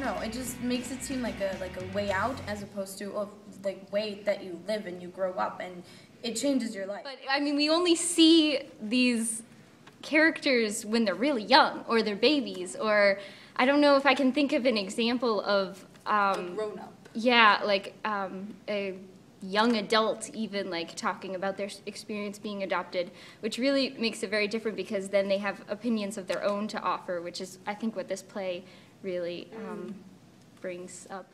know. It just makes it seem like a like a way out as opposed to a like way that you live and you grow up and it changes your life. But I mean, we only see these characters when they're really young or they're babies, or I don't know if I can think of an example of. Um, grown up. yeah, like um, a young adult, even like talking about their experience being adopted, which really makes it very different because then they have opinions of their own to offer, which is, I think, what this play really um, brings up.